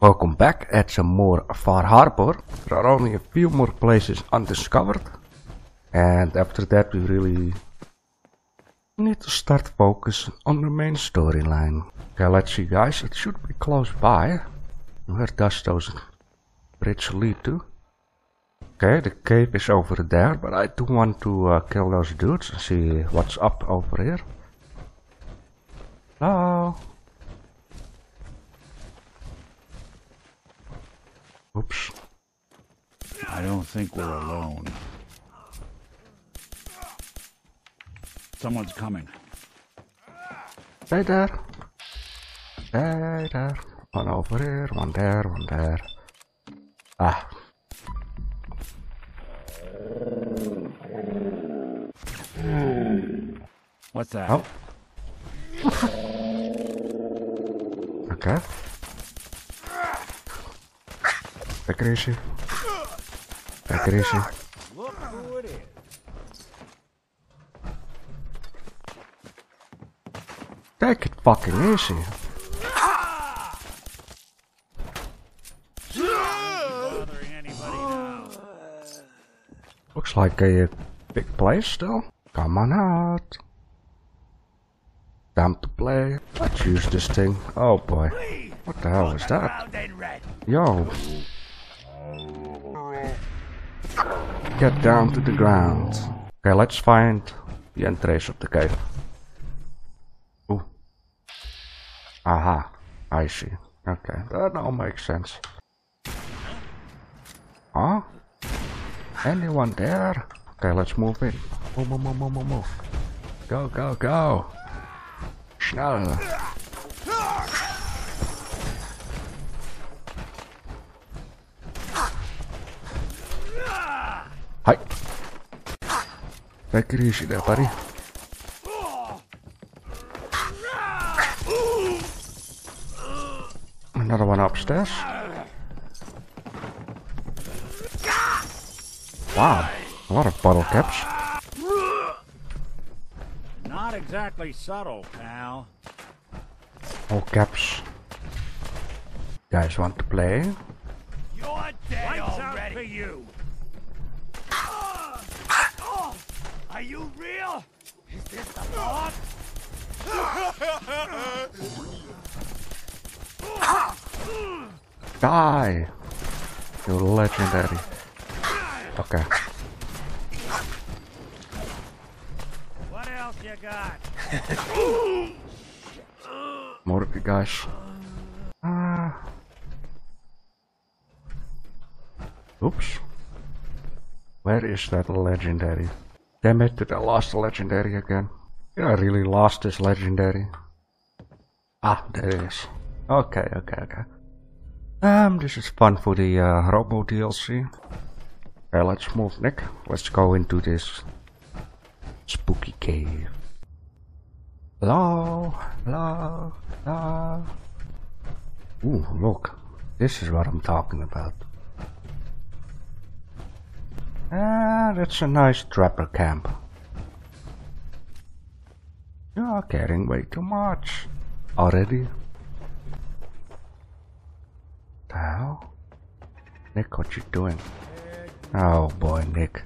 Welcome back at some more Far Harbor. There are only a few more places undiscovered. And after that we really need to start focus on the main storyline. Okay, let's see guys, it should be close by. Where does those bridge lead to? Okay, the cave is over there, but I do want to uh, kill those dudes and see what's up over here. Hello? Oops. I don't think we're alone. Someone's coming. Stay there. Stay there. One over here, one there, one there. Ah. What's that? Oh. Okay. Who it is. Take it fucking now. Looks like a big place still. Come on out. Time to play. Let's use this thing. Oh boy. What the hell is that? Yo. Get down to the ground. Okay, let's find the entrance of the cave. Ooh. Aha. I see. Okay, that all makes sense. Huh? Anyone there? Okay, let's move in. Move, move, move, move, move. Go, go, go. Schnell. Hi. Take it easy there, buddy. Another one upstairs. Wow, a lot of bottle caps. Not exactly subtle, pal. All caps. Guys want to play? You're dead Lights already. out for you. Are you real? Is this the boss? Die! You legendary. Okay. What else you got? More of you guys. Ah. Oops. Where is that legendary? Damn it, did I lost the legendary again? Yeah, I really lost this legendary. Ah, there it is. Okay, okay, okay. Um, this is fun for the uh, Robo DLC. Okay, let's move, Nick. Let's go into this spooky cave. Hello, hello, hello. Ooh, look. This is what I'm talking about. Ah, that's a nice trapper camp. You are caring way too much. Already? The hell? Nick, what you doing? Oh boy, Nick.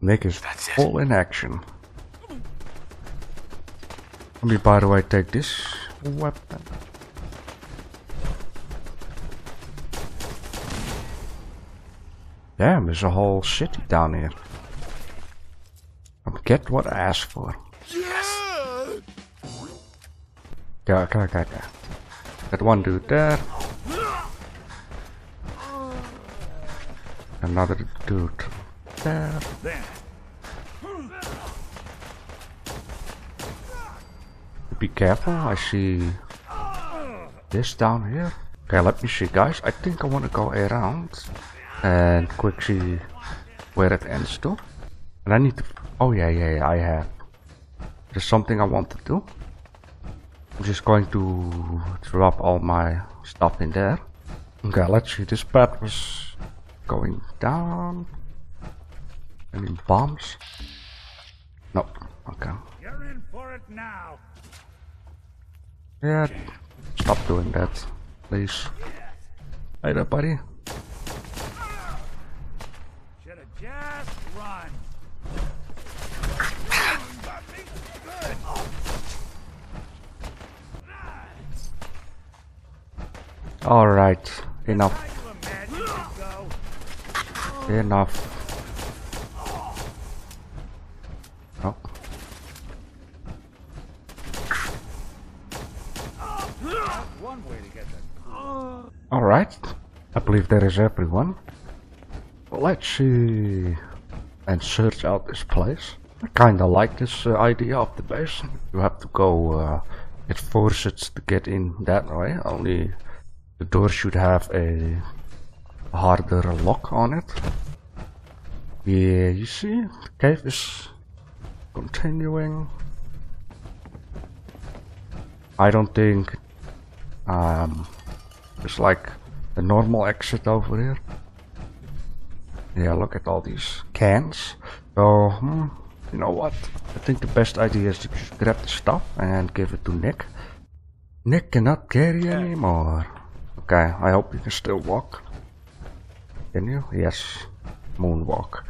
Nick is full in action. Let me, by the way, take this weapon. Damn, there's a whole city down here. I'll get what I asked for. Yes! Go, go, go, go. Got one dude there. Another dude there. There. Be careful, I see this down here. Okay, let me see guys. I think I want to go around and quick see where it ends to. And I need to... Oh yeah, yeah, yeah, I have. There's something I want to do. I'm just going to drop all my stuff in there. Okay, let's see. This path was going down. Any bombs? No. Okay. You're in for it now. Yeah, stop doing that. please. Hey there, buddy. Should have just run. Alright, enough, How you imagine you go? enough. Oh, One way to get alright. I believe there is everyone. Let's see and search out this place. I kinda like this uh, idea of the base. You have to go, uh, it forces to get in that way. Only the door should have a harder lock on it. Yeah, you see, the cave is continuing. I don't think um, there's like a normal exit over here. Yeah, look at all these cans. So, hmm, you know what? I think the best idea is to just grab the stuff and give it to Nick. Nick cannot carry anymore. Okay, I hope you can still walk. Can you? Yes. Moonwalk.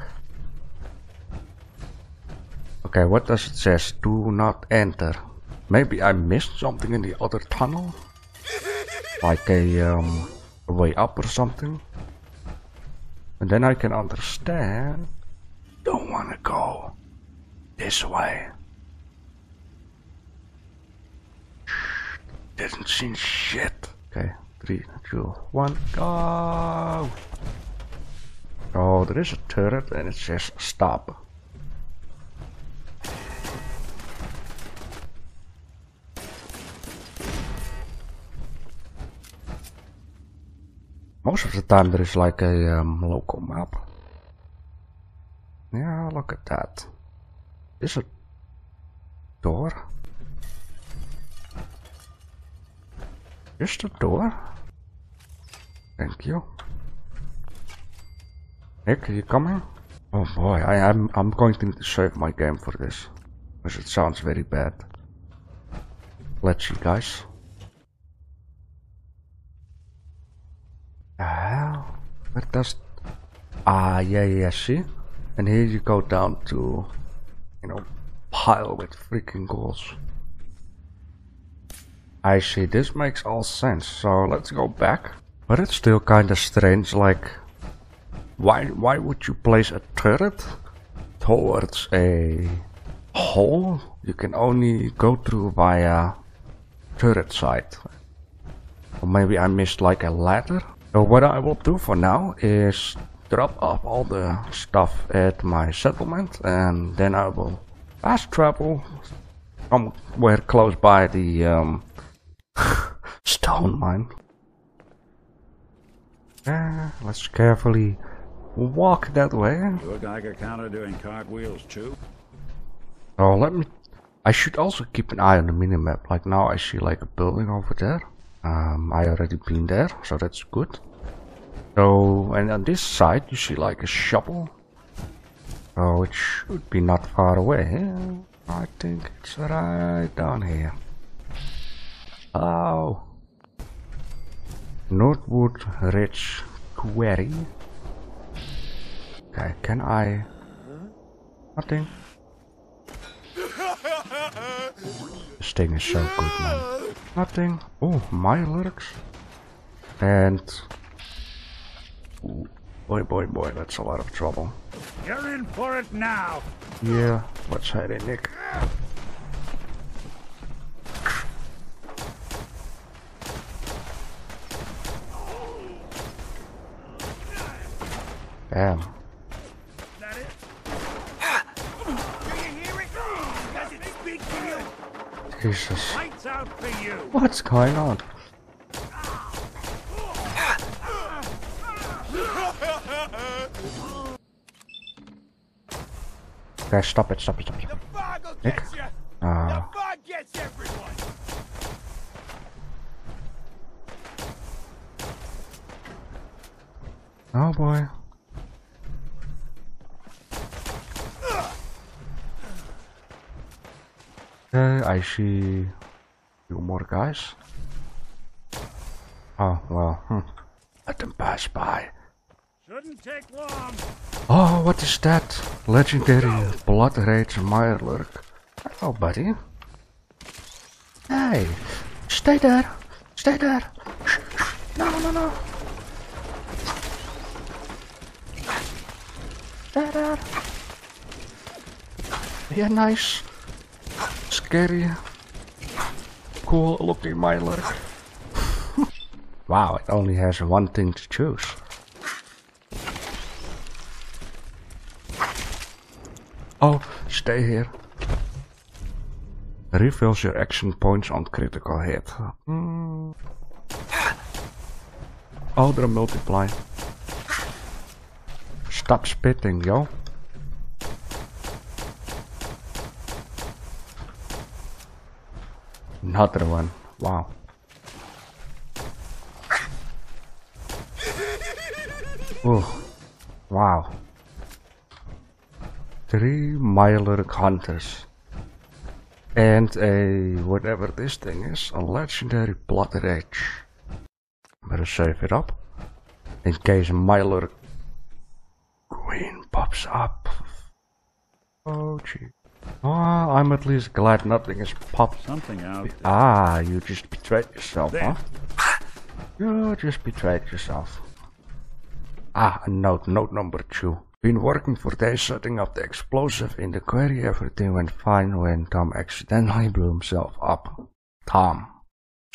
Okay, what does it says? Do not enter. Maybe I missed something in the other tunnel? Like a, um, a way up or something? And then I can understand. Don't wanna go this way. Didn't see shit. Okay, three, two, one, go! Oh, there is a turret and it says stop. Most of the time there is like a um, local map. Yeah, look at that. Is a door? Just a door? Thank you. Nick, are you coming? Oh boy, I am I'm going to need to save my game for this. Because it sounds very bad. Let's see guys. Ah, where does Ah yeah yeah see? And here you go down to you know pile with freaking goals. I see, this makes all sense, so let's go back. But it's still kinda strange, like why why would you place a turret towards a hole you can only go through via turret side? Or maybe I missed like a ladder? So what I will do for now is drop off all the stuff at my settlement and then I will fast travel somewhere close by the um, stone mine. Uh, let's carefully walk that way. You a Geiger counter doing cartwheels too? Oh, let me. I should also keep an eye on the minimap. Like now, I see like a building over there. Um, I already been there, so that's good. So, and on this side, you see like a shovel. Oh, it should be not far away. I think it's right down here. Oh. Northwood Ridge Quarry. Okay, can I... Nothing. This thing is so good, man. Nothing. Oh, my lyrics. And... Ooh, boy, boy, boy, that's a lot of trouble. You're in for it now. Yeah, let's head in, Nick. Damn. That it? Do you hear it? Does it speak to you? Jesus. Out for you. What's going on? Okay, stop it, stop it, stop it. The fog will Nick? Uh, The fog gets everyone. oh boy. Okay, I see more guys. Oh, well, hmm. Let them pass by. Shouldn't take long. Oh, what is that? Legendary Blood Rage Mirelurk. Hello, buddy. Hey, stay there. Stay there. No, no, no. Stay there. Yeah, nice. Scary. Cool looking Mirelurk. wow, it only has one thing to choose. Oh, stay here. Refills your action points on critical hit. Hmm. Oh, they're multiply. Stop spitting, yo. Another one. Wow. Oh, wow. Three Mirelurk Hunters. And a, whatever this thing is, a legendary Blood Rage. Better save it up. In case a Mirelurk Queen pops up. Oh gee. Oh, I'm at least glad nothing has popped. Something out. Ah, you just betrayed yourself, There. huh? You just betrayed yourself. Ah, a note, note number two. Been working for days setting up the explosive in the quarry. Everything went fine when Tom accidentally blew himself up. Tom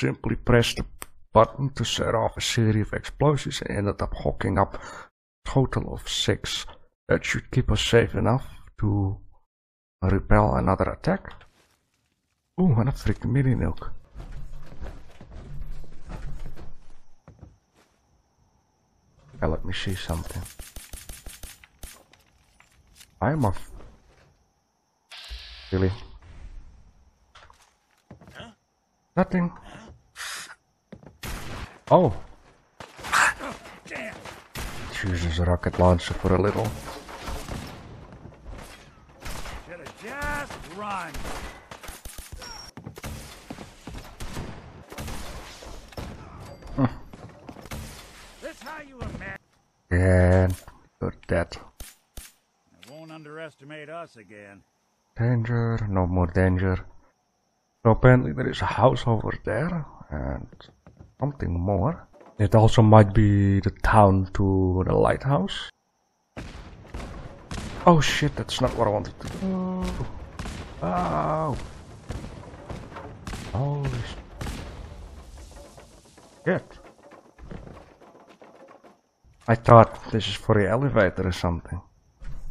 simply pressed the button to set off a series of explosives and ended up hooking up a total of six. That should keep us safe enough to repel another attack. Oeh, wat een freaking mini milk. Okay, let me see something. I'm off. Really? Nothing. Oh. Damn. Chooses a rocket launcher for a little. Should have run. This how you imagine. And you're. Won't underestimate us again. Danger, no more danger. So apparently there is a house over there and something more. It also might be the town to the lighthouse. Oh shit, that's not what I wanted to do. Oh. Holy shit. I thought this is for the elevator or something.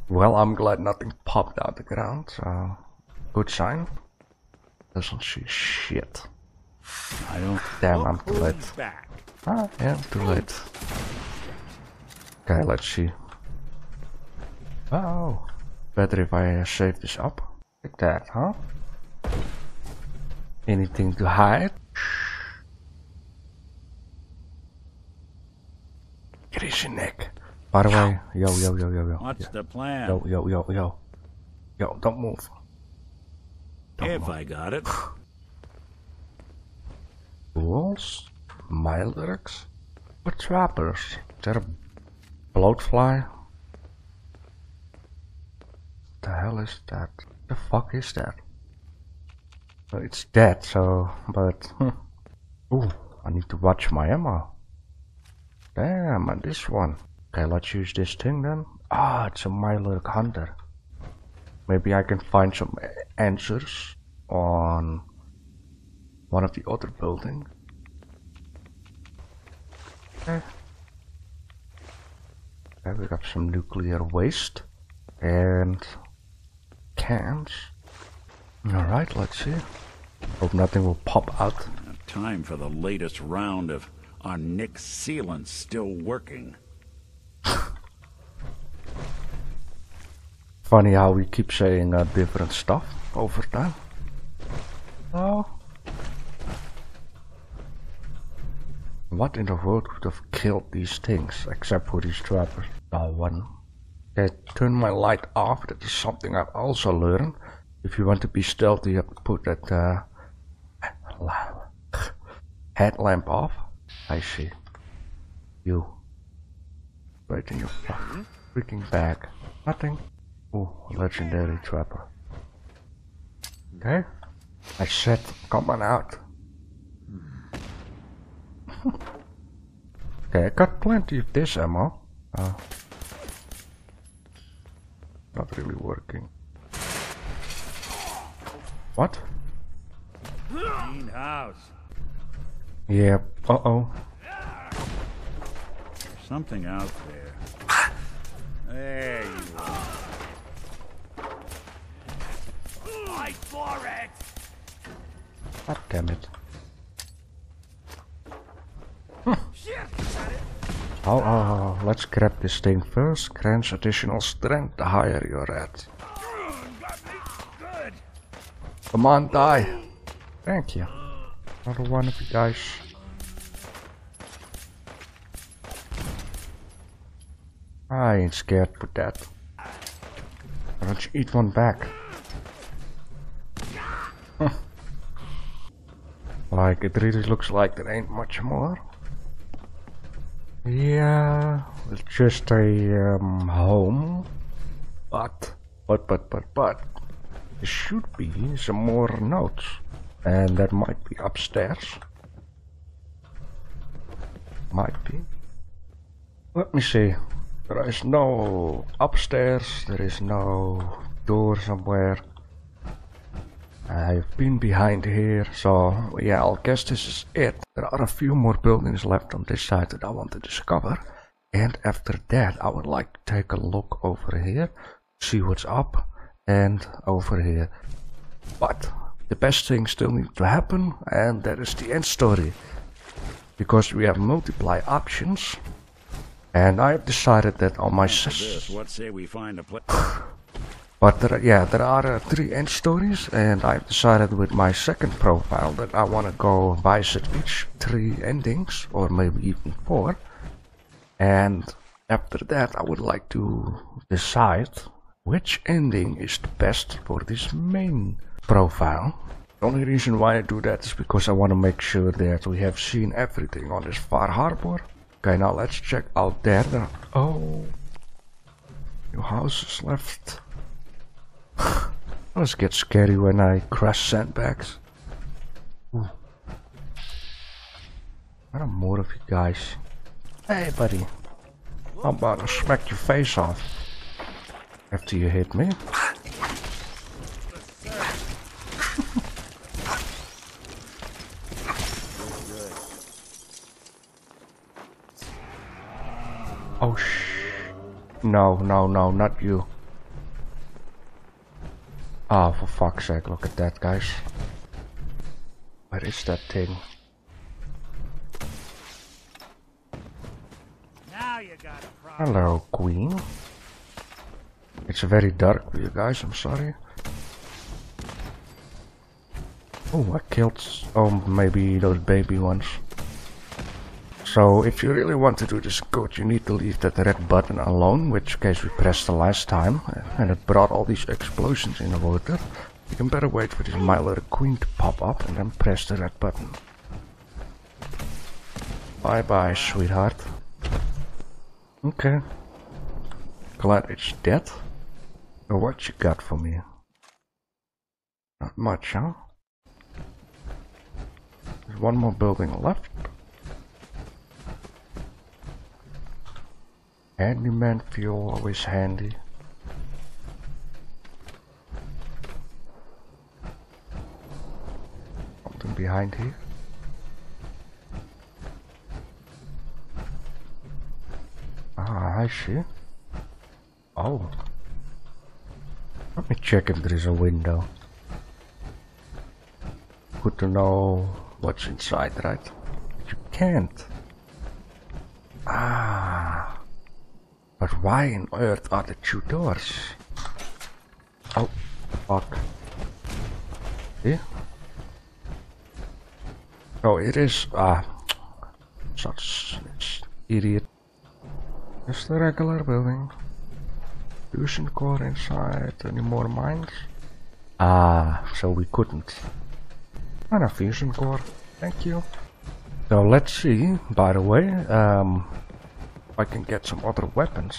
Well, I'm glad nothing popped out the ground, so good sign. Doesn't see shit. I don't. Damn, I'm too late. Ah, yeah, too late. Okay, let's see. Oh, better if I uh, save this up. Like that, huh? Anything to hide? Greasy neck. By the way, yo, yo, yo, yo, yo. What's the plan? Yo, yo, yo, yo. Yo, don't move. Don't if move. I got it. Wolves? Mirelurks? What trappers? Is that a bloatfly? The hell is that? The fuck is that? Well, it's dead, so, but. Ooh, I need to watch my ammo. Damn, and this one. Okay, let's use this thing then. Ah, it's a Mirelurk hunter. Maybe I can find some answers on one of the other buildings. Okay. Okay, we got some nuclear waste and Alright, let's see. Hope nothing will pop out. Time for the latest round of our Nick sealant still working. Funny how we keep saying uh, different stuff over time. Oh. What in the world would have killed these things except for these trappers? No one. Turn my light off. That is something I've also learned. If you want to be stealthy, you have to put that uh, la- headlamp off. I see. You. Right in your freaking bag. Nothing. Oh, legendary trapper. Okay. I said, come on out. okay, I got plenty of this ammo. Uh, really working. What? Clean house. Yeah, uh-oh. There's something out there. There you are. Fight for it! God damn it. Shit! Is that it? Oh, oh, oh, oh, let's grab this thing first. Grants additional strength the higher you're at. Come on, die. Thank you. Another one of you guys. I ain't scared for that. Why don't you eat one back? Like, it really looks like there ain't much more. Yeah, it's just a um, home. But, but, but, but, but, there should be some more notes. And that might be upstairs. Might be. Let me see. There is no upstairs, there is no door somewhere. I've been behind here, so yeah, I'll guess this is it. There are a few more buildings left on this side that I want to discover. And after that, I would like to take a look over here, see what's up, and over here. But the best thing still needs to happen, and that is the end story. Because we have multiply options, and I have decided that on my what say we find a place? but there, yeah, there are uh, three end stories, and I've decided with my second profile that I want to go visit each three endings, or maybe even four. And after that, I would like to decide which ending is the best for this main profile. The only reason why I do that is because I want to make sure that we have seen everything on this far harbor. Okay, now let's check out there. There- Oh, new houses left. Let's get scary when I crush sandbags. Ooh. There are more of you guys. Hey, buddy. I'm about to smack your face off. After you hit me. oh, shh. No, no, no, not you. Oh, for fuck's sake, look at that, guys. Where is that thing? Now you got a. Hello, Queen. It's very dark for you guys, I'm sorry. Oh, I killed... Oh, maybe those baby ones. So, if you really want to do this good, you need to leave that red button alone, which case we pressed the last time, and it brought all these explosions in the water. You can better wait for this Mirelurk Queen to pop up, and then press the red button. Bye bye, sweetheart. Okay. Glad it's dead. What you got for me? Not much, huh? There's one more building left. Handyman fuel, always handy. Something behind here. Ah, I see. Oh. Let me check if there is a window. Good to know what's inside, right? But you can't. Ah. But why in earth are the two doors? Oh, fuck. See? Oh, it is, ah. Such idiot. Just a regular building. Fusion core inside. Any more mines? Ah, so we couldn't. And a fusion core. Thank you. So let's see, by the way, um, I can get some other weapons.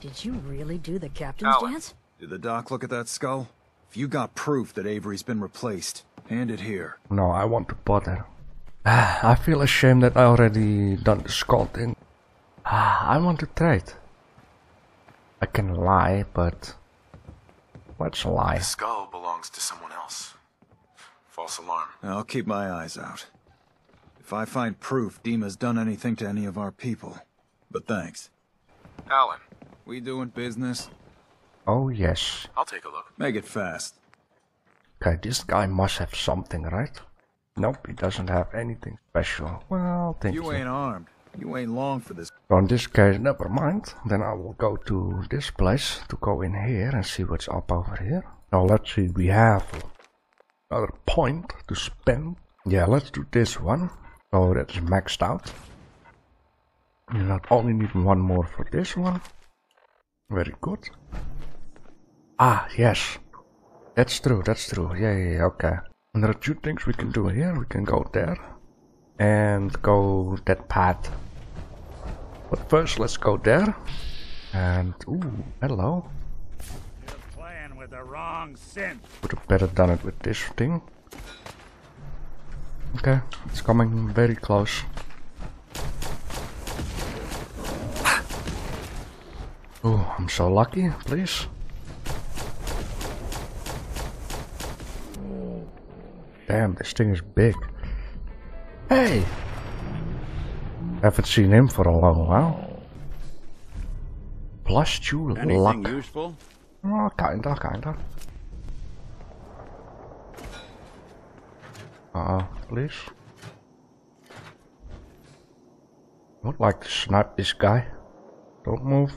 Did you really do the captain's Allen. dance? Did the doc look at that skull? If you got proof that Avery's been replaced, hand it here. No, I want to bother. Ah, I feel ashamed that I already done the skull thing. Ah, I want to trade. I can lie, but let's lie. The skull belongs to someone else. False alarm. I'll keep my eyes out. If I find proof Dima's done anything to any of our people. But thanks. Allen, We doing business? Oh yes. I'll take a look. Make it fast. Okay, this guy must have something, right? Nope, he doesn't have anything special. Well, thank you. You ain't armed. You ain't long for this. On this case, never mind. Then I will go to this place to go in here and see what's up over here. Now let's see, we have another point to spend. Yeah, let's do this one. So that's maxed out. You not only need one more for this one. Very good. Ah, yes. That's true, that's true. Yeah, yeah, yeah, okay. And there are two things we can do here. We can go there and go that path. But first, let's go there. And, ooh, hello. You're playing with the wrong synth. Would have better done it with this thing. Okay, it's coming very close. Oh, I'm so lucky, please. Damn, this thing is big. Hey! Haven't seen him for a long while. Plus two Anything luck. useful? Oh, kinda, kinda. Uh, please. Would like to snipe this guy. Don't move.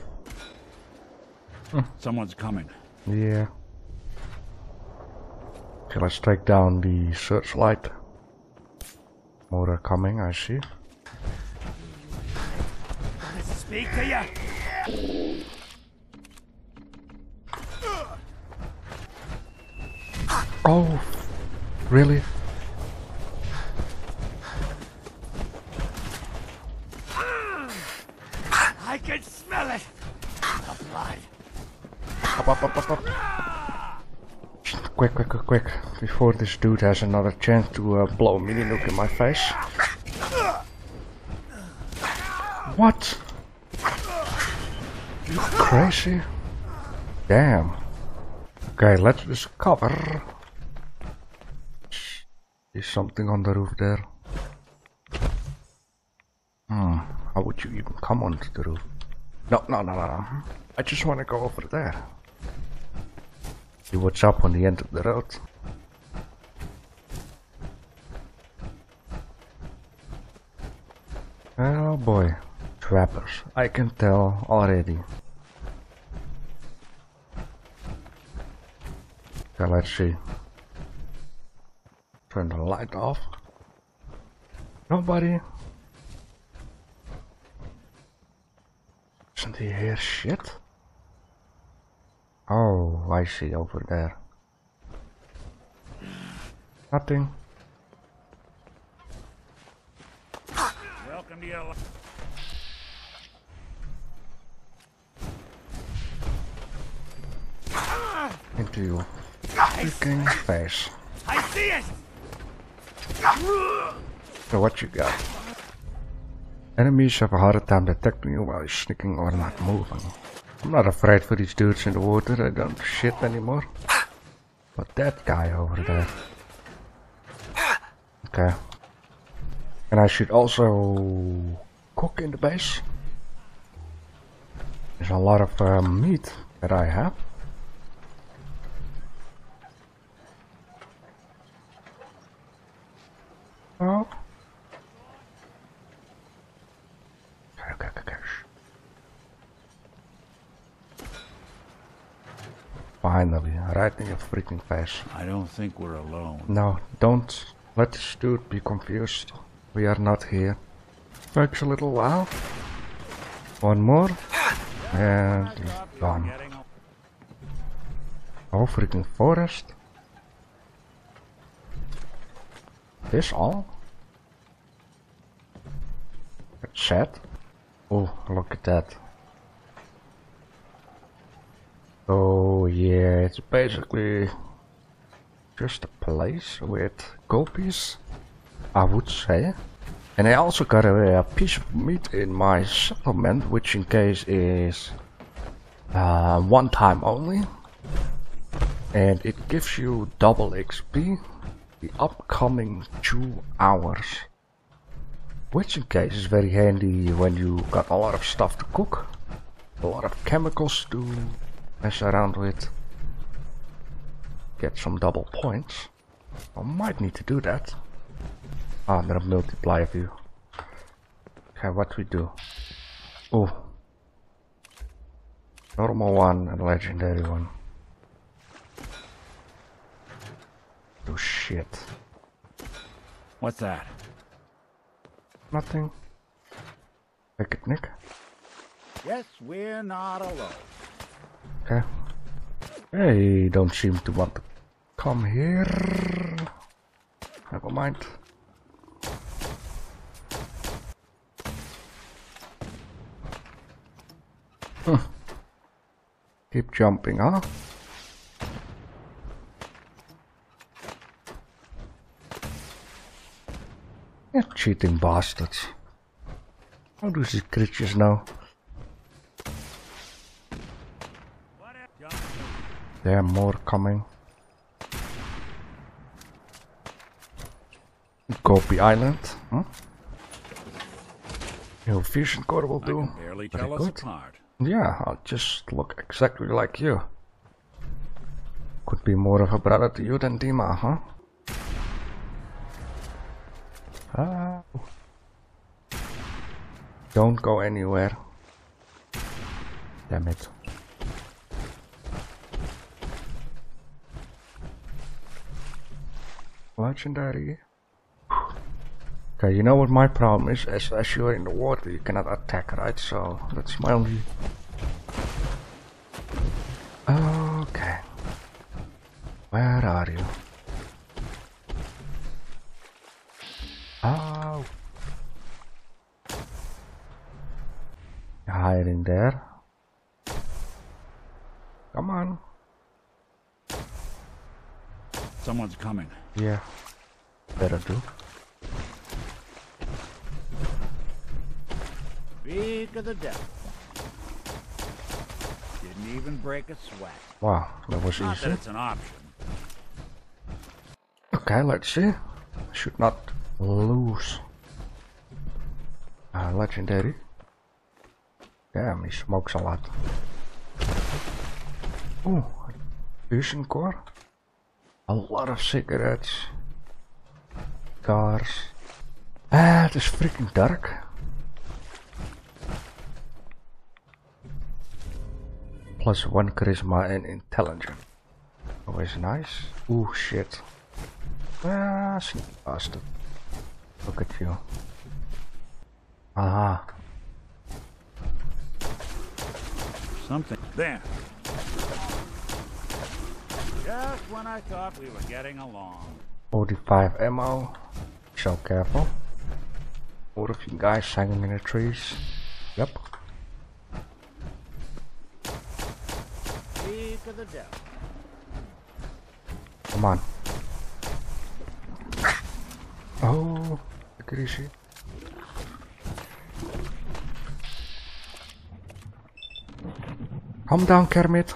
Someone's coming. Yeah. Okay, let's take down the searchlight. More are coming, I see. Let's speak to you. Oh, really? I can smell it. The blood. Up, up, up, up, up. Quick, quick, quick, quick. Before this dude has another chance to uh, blow a mini nuke in my face. What? You crazy? Damn. Okay, let's discover. Is something on the roof there? Hmm, how would you even come onto the roof? No, no, no, no, no. I just want to go over there. See what's up on the end of the road. Oh boy, trappers. I can tell already. Okay, let's see. Turn the light off. Nobody. Isn't he here shit? Oh, I see over there. Nothing. Welcome to your life. Into your freaking face. I see it. So what you got? Enemies have a harder time detecting you while you're sneaking or not moving. I'm not afraid for these dudes in the water, they don't shit anymore. But that guy over there. Okay. And I should also cook in the base. There's a lot of uh, meat that I have. Oh. Okay, okay, okay, okay. shh. Finally, right in your freaking face. I don't think we're alone. No, don't let this dude be confused. We are not here. Takes a little while. One more. And he's gone. Oh, freaking forest. This all? Sad. Oh, look at that. Oh yeah, it's basically just a place with gulpers, I would say. And I also got a, a piece of meat in my settlement, which in case is uh, one time only. And it gives you double XP the upcoming two hours. Which in case is very handy when you got a lot of stuff to cook. A lot of chemicals to mess around with. Get some double points. I might need to do that. Ah, there are multiplier view. Okay, what we do? Oh. Normal one and legendary one. Oh shit. What's that? Nothing. Take it, Nick. Guess we're not alone. Okay. They don't seem to want to come here. Never mind. Huh. Keep jumping, huh? Yeah, cheating bastards. How do these creatures know? There are more coming. Gopi Island, huh? Your fusion core will do. Very tell us good. apart. Yeah, I'll just look exactly like you. Could be more of a brother to you than Dima, huh? Ah. Don't go anywhere. Damn it. Legendary. Okay, you know what my problem is? As, as you're in the water, you cannot attack, right? So that's my only. Okay. Where are you? Oh. Hiding there. Come on. Someone's coming. Yeah. Better do. Speak of the devil. Didn't even break a sweat. Wow, that was Not that it's an option. Okay, let's see. Should not lose. Uh, legendary. Damn, he smokes a lot. Ooh, fusion core. A lot of cigarettes. Cars. Ah, it is freaking dark. Plus one charisma and intelligence. Always nice. Ooh, shit. Ah, sneaky bastard. Look at you. Aha. Something. There. Just when I thought we were getting along. 45 ammo. So careful. What of you guys hanging in the trees? Yep. Speak of the devil. Come on. Oh, look at this shit. Calm down, Kermit.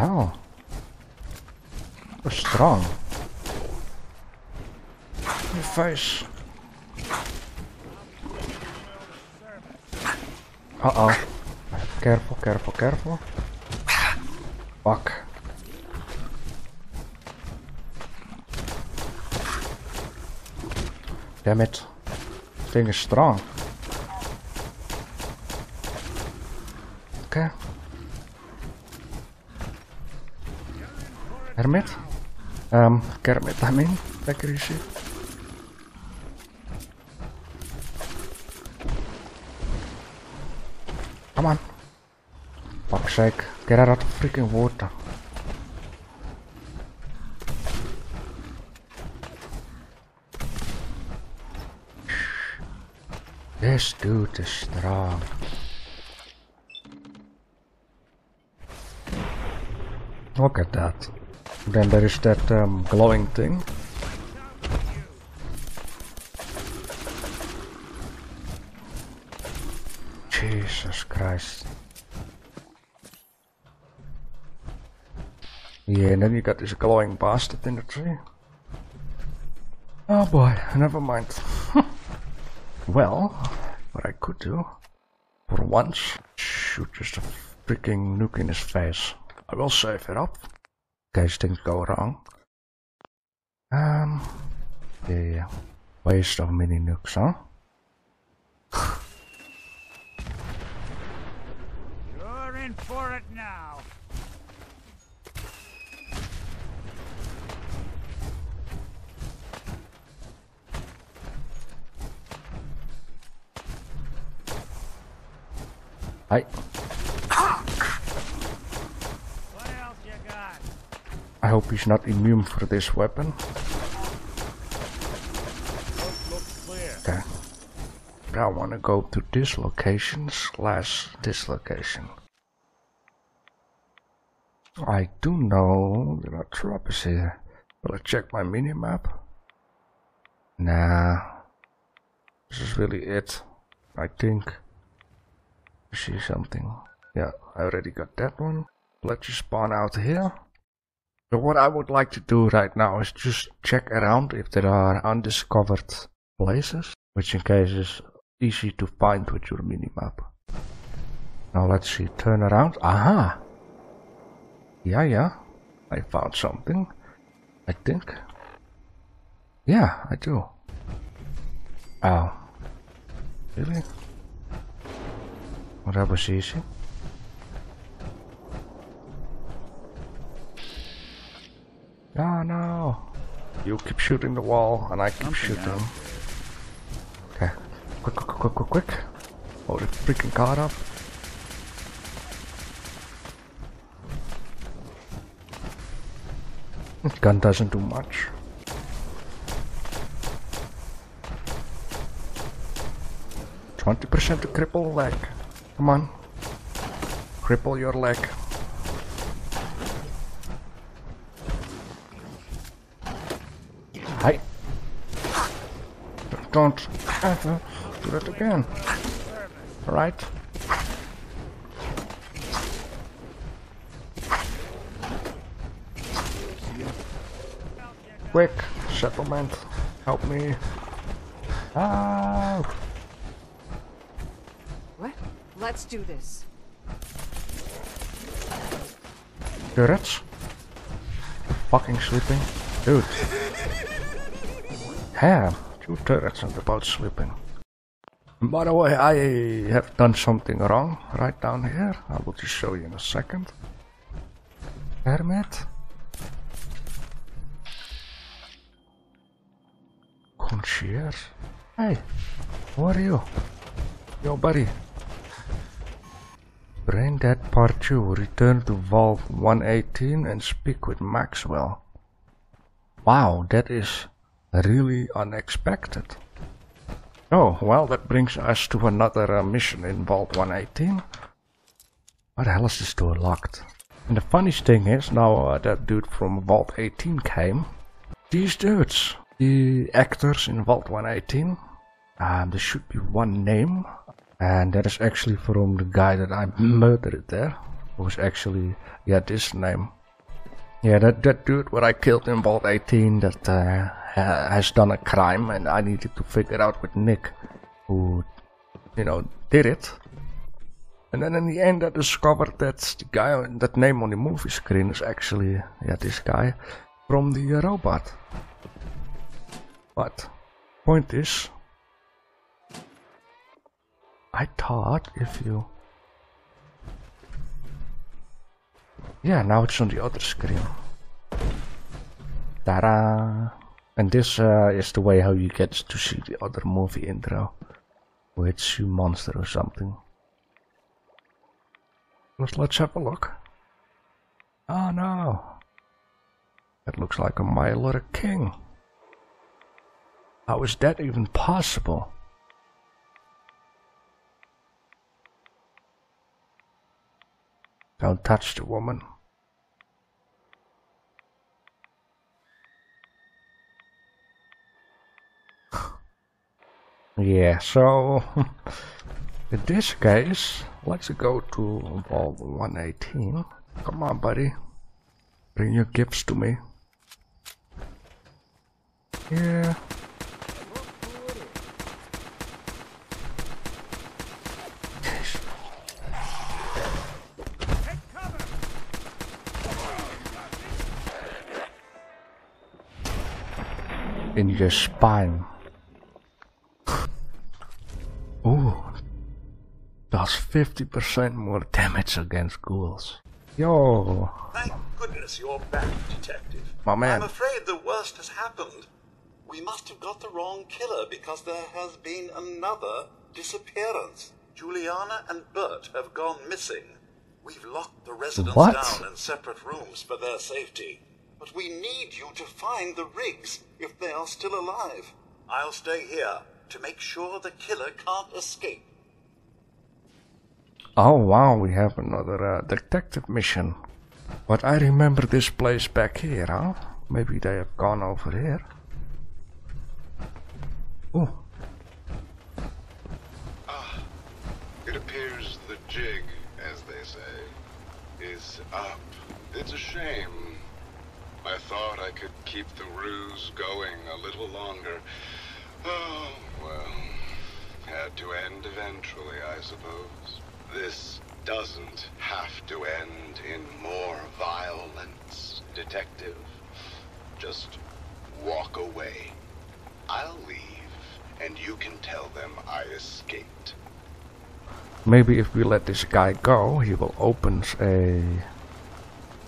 Hell? So strong. Your face. Uh oh. Careful, careful, careful. Fuck. Damn it. Thing is strong. Okay. Hermit? Um, Kermit, I mean. Lekker is shit. Come on. Fuck's sake. Get out of the freaking water. This dude is strong. Look at that. Then there is that um, glowing thing. Jesus Christ. Yeah, and then you got this glowing bastard in the tree. Oh boy, never mind. well, what I could do, for once, shoot just a freaking nuke in his face. I will save it up, case things go wrong. Um, yeah, waste of mini nukes, huh? You're in for it now. I, What else you got? I hope he's not immune for this weapon. Okay. I want to go to this location slash this location. I do know there are trappers here. Will I check my minimap? Nah. This is really it. I think. I see something. Yeah, I already got that one. Let's just spawn out here. So what I would like to do right now is just check around if there are undiscovered places, which in case is easy to find with your minimap. Now let's see, turn around. Aha! Yeah, yeah, I found something. I think. Yeah, I do. Oh. Really? Well, that was easy. Ah, no. You keep shooting the wall, and I keep shooting. Okay. Quick, quick, quick, quick, quick. Oh, the freaking car up. Gun doesn't do much. Twenty percent to cripple leg. Come on. Cripple your leg. Don't ever do that again. Alright? Quick, settlement. Help me. Ah! What? Let's do this. Turrets? Fucking sleeping? Dude. Damn, turrets and about sleeping. By the way, I have done something wrong right down here. I will just show you in a second. Hermit? Concierge? Hey, who are you? Yo, buddy. Brain Dead Part 2. Return to Vault 118 and speak with Maxwell. Wow, that is really unexpected. Oh, well, that brings us to another uh, mission in Vault 118. Why the hell is this door locked? And the funniest thing is, now uh, that dude from Vault 18 came, these dudes, the actors in Vault 118, um, there should be one name, and that is actually from the guy that I murdered there, who was actually, yeah, this name. Yeah, that, that dude what I killed in Vault 18 that uh, ha- has done a crime and I needed to figure out with Nick who, you know, did it. And then in the end I discovered that the guy, that name on the movie screen is actually, yeah, this guy from the robot. But, point is, I thought if you Yeah, now it's on the other screen. Ta-da! And this uh, is the way how you get to see the other movie intro. Which you monster or something. Let's have a look. Oh no! That looks like a My King. How is that even possible? Don't touch the woman. Yeah, so in this case, let's go to Vault 118. Come on, buddy. Bring your gifts to me. Yeah. in your spine. Does 50% more damage against ghouls. Yo, Thank goodness you're back, Detective. My man. I'm afraid the worst has happened. We must have got the wrong killer because there has been another disappearance. Juliana and Bert have gone missing. We've locked the residents What? down in separate rooms for their safety. But we need you to find the Riggs if they are still alive. I'll stay here to make sure the killer can't escape. Oh wow, we have another uh, detective mission. But I remember this place back here, huh? Maybe they have gone over here. Ooh, It appears the jig, as they say, is up. It's a shame. I thought I could keep the ruse going a little longer. Oh, well. Had to end eventually, I suppose. This doesn't have to end in more violence, Detective. Just walk away. I'll leave, and you can tell them I escaped. maybe if we let this guy go, he will open a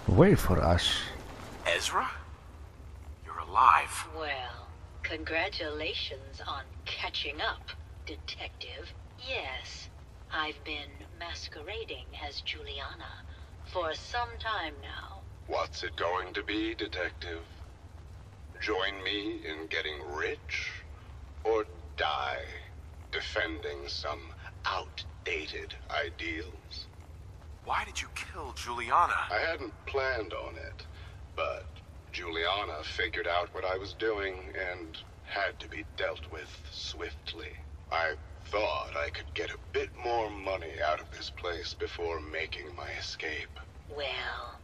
way for us. Ezra? You're alive. Well, congratulations on catching up, Detective. Yes, I've been masquerading as Juliana for some time now. What's it going to be, Detective? Join me in getting rich? Or die defending some outdated ideals? Why did you kill Juliana? I hadn't planned on it, but Juliana figured out what I was doing and had to be dealt with swiftly. I thought I could get a bit more money out of this place before making my escape. Well,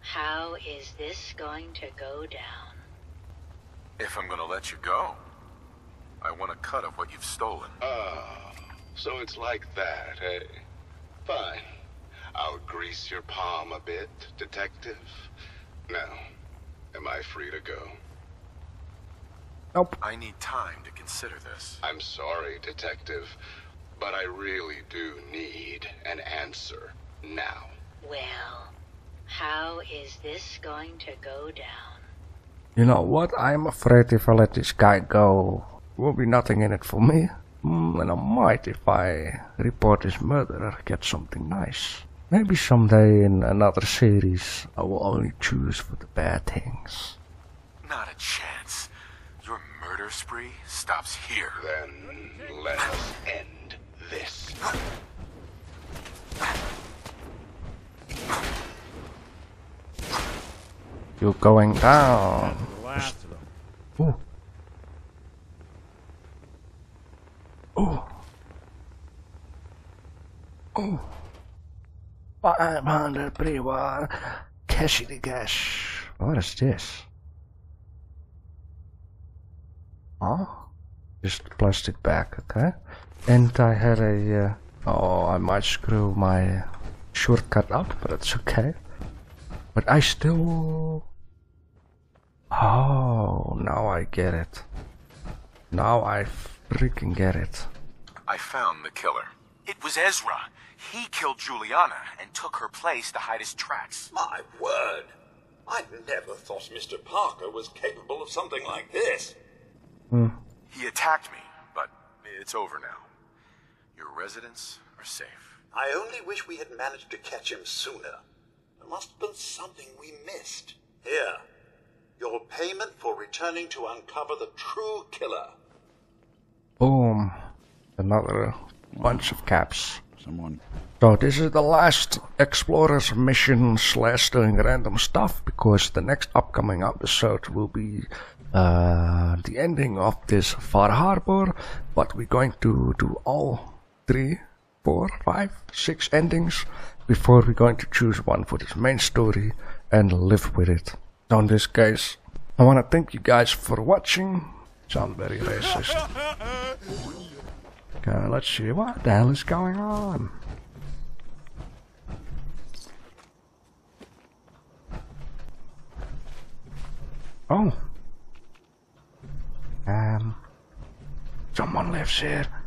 how is this going to go down? If I'm gonna let you go, I want a cut of what you've stolen. Ah, so it's like that, eh? Fine. I'll grease your palm a bit, detective. Now, am I free to go? Nope. I need time to consider this. I'm sorry, detective, but I really do need an answer now. Well, how is this going to go down? You know what? I'm afraid if I let this guy go, will be nothing in it for me. Mm, and I might, if I report this murderer, get something nice. Maybe someday in another series, I will only choose for the bad things. Not a chance. Your murder spree stops here. Then let us end this. You're going down. The last of them. Ooh. Ooh. Ooh. 500 pre-war. Cashy cash. What is this? Oh, just plastic bag, okay. And I had a, uh, oh, I might screw my shortcut up, but it's okay. But I still Oh, now I get it. Now I freaking get it. I found the killer. It was Ezra. He killed Juliana and took her place to hide his tracks. My word! I never thought Mr. Parker was capable of something like this. Hmm. He attacked me, but it's over now. Your residents are safe. I only wish we had managed to catch him sooner. There must have been something we missed. Here, your payment for returning to uncover the true killer. Boom. Another bunch of caps. Someone. So this is the last explorers mission slash doing random stuff because the next upcoming episode will be uh, the ending of this Far Harbor, but we're going to do all three, four, five, six endings before we're going to choose one for this main story and live with it. So in this case, I want to thank you guys for watching. Sound very racist. Okay, let's see what the hell is going on. Oh. Someone lives here.